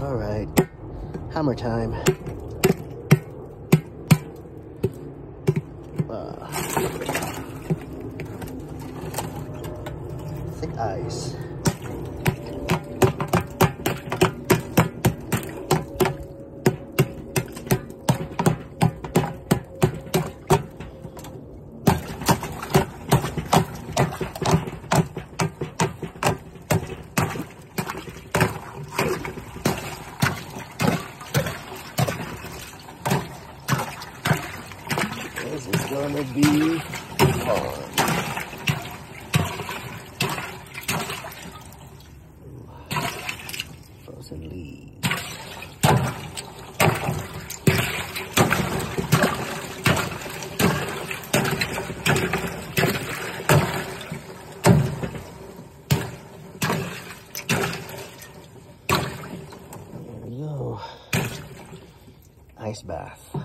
All right, hammer time. Uh, thick ice. This is gonna be fun. Ice bath.